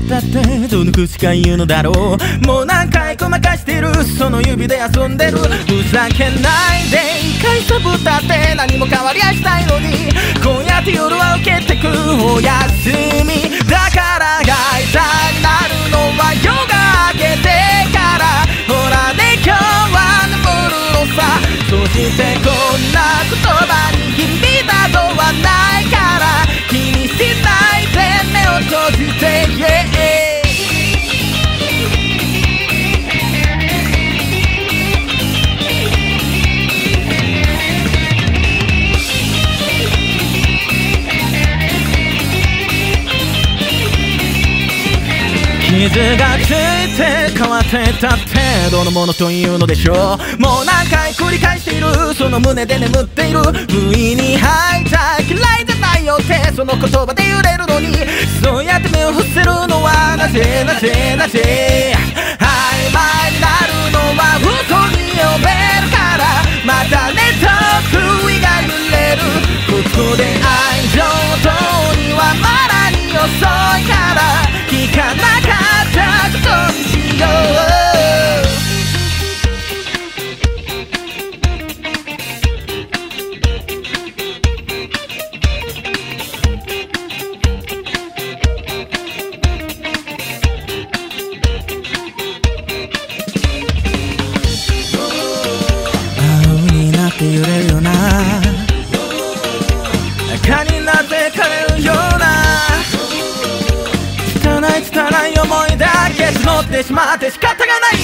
と抜くしか言うのだろうもう何回ごまかしてるその指で遊んでるふざけないで一回サボったって何も変わりゃしたいのにこうやって夜は受けてくおやすみだからが痛になるのは夜が明けてからほらね今日は眠るのさそしてこんな閉じて yeah 傷がついて変わってたってどのものというのでしょう。もう何回繰り返している。その胸で眠っている。不意に吐いた。嫌いじゃないよってその言葉で揺れるのに。のはな揺れるような。中になって枯れるような。汚い汚い思いだけ募ってしまって仕方がない。